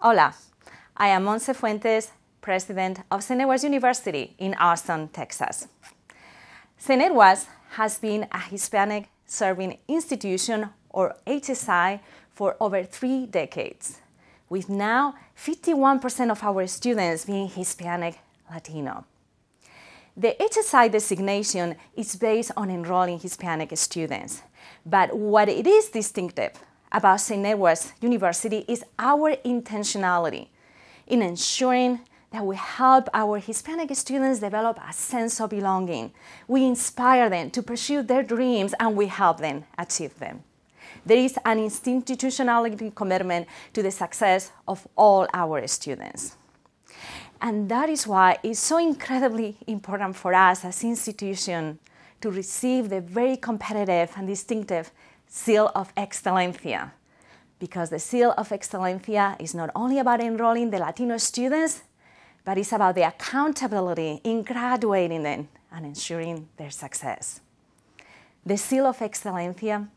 Hola, I am Montse Fuentes, president of. Edward's University in Austin, Texas. Edward's has been a Hispanic serving institution, or HSI, for over three decades, with now 51% of our students being Hispanic Latino. The HSI designation is based on enrolling Hispanic students, but what it is distinctive about St. Edward's University is our intentionality in ensuring that we help our Hispanic students develop a sense of belonging. We inspire them to pursue their dreams and we help them achieve them. There is an institutionality commitment to the success of all our students. And that is why it's so incredibly important for us as institution to receive the very competitive and distinctive Seal of Excelencia. Because the Seal of Excelencia is not only about enrolling the Latino students, but it's about the accountability in graduating them and ensuring their success. The Seal of Excelencia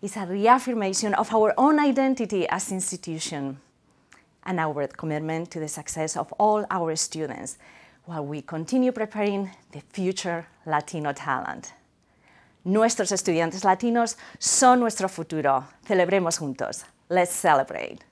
is a reaffirmation of our own identity as institution and our commitment to the success of all our students while we continue preparing the future Latino talent. Nuestros estudiantes latinos son nuestro futuro. Celebremos juntos. Let's celebrate.